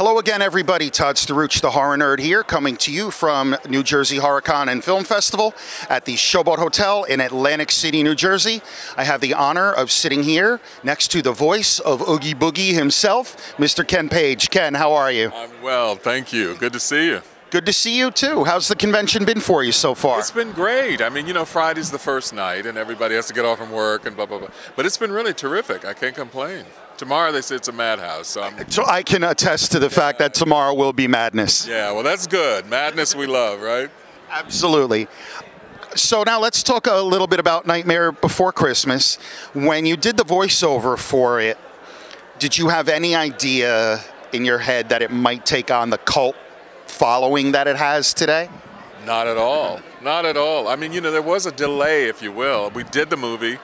Hello again, everybody. Todd Staruch, the horror nerd here, coming to you from New Jersey HorrorCon and Film Festival at the Showboat Hotel in Atlantic City, New Jersey. I have the honor of sitting here next to the voice of Oogie Boogie himself, Mr. Ken Page. Ken, how are you? I'm well, thank you. Good to see you. Good to see you too. How's the convention been for you so far? It's been great. I mean, you know, Friday's the first night and everybody has to get off from work and blah, blah, blah. But it's been really terrific. I can't complain. Tomorrow they say it's a madhouse, so I'm. So I can attest to the fact that tomorrow will be madness. Yeah, well, that's good. Madness we love, right? Absolutely. So now let's talk a little bit about Nightmare Before Christmas. When you did the voiceover for it, did you have any idea in your head that it might take on the cult following that it has today? Not at all. Not at all. I mean, you know, there was a delay, if you will. We did the movie.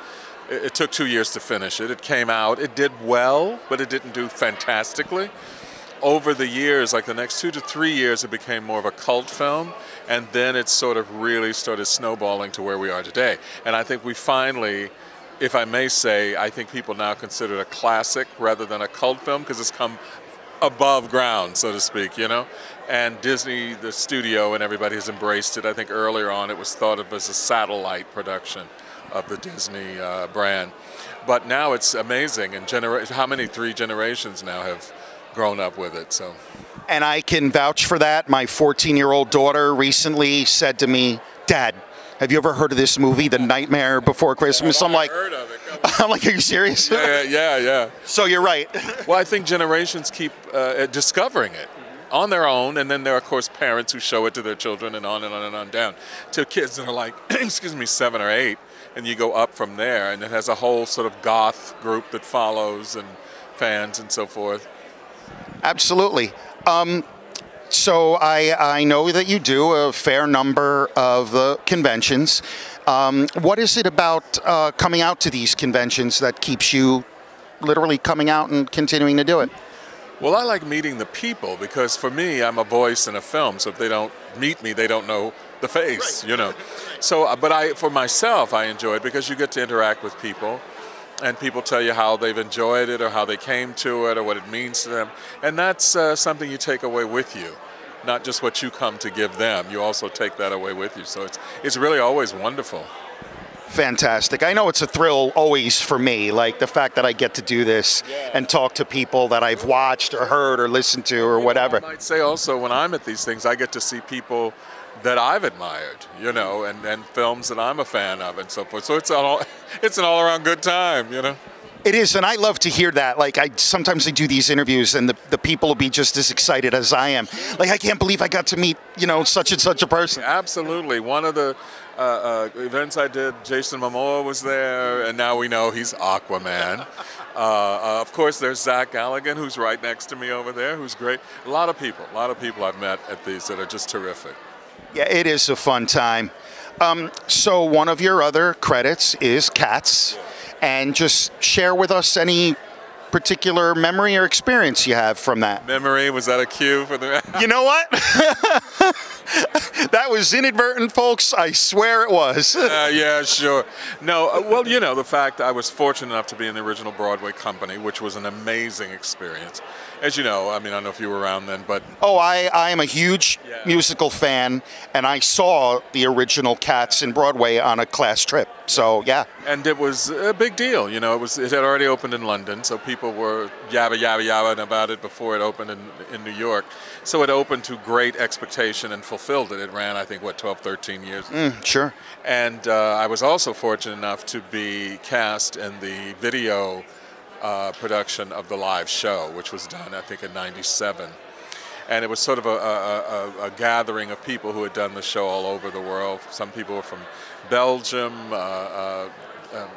It, took two years to finish it. It came out. It did well, but it didn't do fantastically. Over the years, like the next two to three years, it became more of a cult film, and then it sort of really started snowballing to where we are today. And I think we finally, if I may say, I think people now consider it a classic rather than a cult film because it's come above ground, so to speak, you know? And Disney, the studio, and everybody has embraced it. I think earlier on it was thought of as a satellite production of the Disney uh, brand. But now it's amazing, and genera- how many three generations now have grown up with it? So, And I can vouch for that. My 14 year old daughter recently said to me, Dad, have you ever heard of this movie, The Nightmare Before Christmas? I'm like, heard of it. I'm like, are you serious? yeah, yeah, yeah. So you're right. Well, I think generations keep uh, discovering it on their own, and then there are, of course, parents who show it to their children, and on and on and on down to kids that are like, excuse me, seven or eight, and you go up from there, and it has a whole sort of goth group that follows and fans and so forth. Absolutely. Um, so I, I know that you do a fair number of the conventions. Um, what is it about uh, coming out to these conventions that keeps you literally coming out and continuing to do it? Well, I like meeting the people because for me, I'm a voice in a film. So if they don't meet me, they don't know the face, you know. So, uh, but I, for myself, I enjoy it because you get to interact with people, and people tell you how they've enjoyed it or how they came to it or what it means to them, and that's uh, something you take away with you, not just what you come to give them. You also take that away with you. So it's it's really always wonderful. Fantastic. I know it's a thrill always for me, like the fact that I get to do this and talk to people that I've watched or heard or listened to or whatever. I might say also when I'm at these things, I get to see people that I've admired, you know, and, and films that I'm a fan of and so forth. So it's all it's an all around good time, you know. It is, and I love to hear that. Like I sometimes I do these interviews, and the, the people will be just as excited as I am. Like I can't believe I got to meet you know such and such a person. Absolutely. One of the uh, uh, events I did, Jason Momoa was there, and now we know he's Aquaman. Uh, uh, of course, there's Zach Galligan, who's right next to me over there, who's great. A lot of people, a lot of people I've met at these that are just terrific. Yeah, it is a fun time. Um, so one of your other credits is Cats, and just share with us any particular memory or experience you have from that. Memory, was that a cue for the. You know what? that was inadvertent, folks. I swear it was. Uh, yeah, sure. No, uh, well, you know, the fact I was fortunate enough to be in the original Broadway company, which was an amazing experience. As you know, I mean, I don't know if you were around then, but Oh, I, I am a huge. Musical fan, and I saw the original Cats in Broadway on a class trip. So, yeah. and it was a big deal. You know, it was it had already opened in London, so people were yabba yabba yabba about it before it opened in, in New York. So it opened to great expectation and fulfilled it. It ran, I think, what 12, 13 years. Mm, sure. And uh, I was also fortunate enough to be cast in the video uh, production of the live show, which was done, I think, in '97. And it was sort of a, a, a, gathering of people who had done the show all over the world. Some people were from Belgium. Uh, uh, um,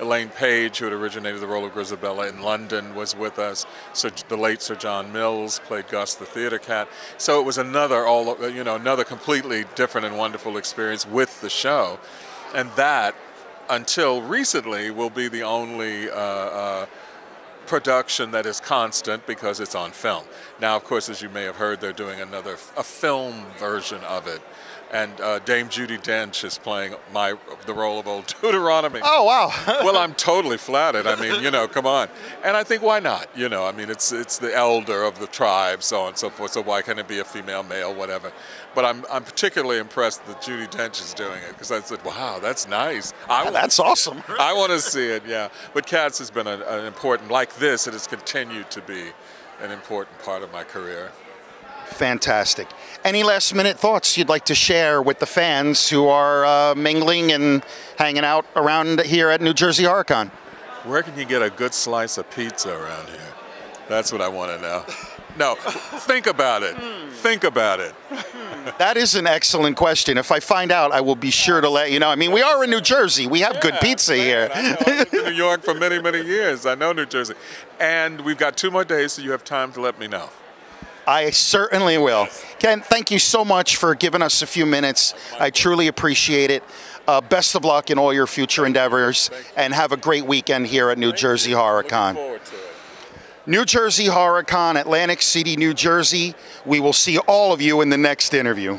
Elaine Paige, who had originated the role of Grizabella in London, was with us. So the late Sir John Mills played Gus the theater cat. So it was another all you know another completely different and wonderful experience with the show, and that until recently will be the only uh, uh, production that is constant because it's on film. Now, of course, as you may have heard, they're doing another a film version of it, and uh, Dame Judi Dench is playing my the role of old Deuteronomy. Oh wow! well, I'm totally flattered. I mean, you know, come on. And I think why not? You know, I mean, it's it's the elder of the tribe, so on and so forth. So why can't it be a female, male, whatever? But I'm I'm particularly impressed that Judi Dench is doing it because I said, wow, that's nice. I that's awesome. I want to see it. Yeah. But Cats has been an, an important like this. It has continued to be an important part of my career. Fantastic. Any last minute thoughts you'd like to share with the fans who are uh, mingling and hanging out around here at New Jersey HorrorCon? Where can you get a good slice of pizza around here? That's what I want to know. No, think about it. Think about it. That is an excellent question. If I find out, I will be sure to let you know. I mean, we are in New Jersey. We have yeah, good pizza here. I've been in New York for many, many years. I know New Jersey. And we've got two more days, so you have time to let me know. I certainly will. Ken, thank you so much for giving us a few minutes. I truly appreciate it. Uh, best of luck in all your future endeavors, and have a great weekend here at New Jersey HorrorCon. New Jersey HorrorCon, Atlantic City, New Jersey. We will see all of you in the next interview.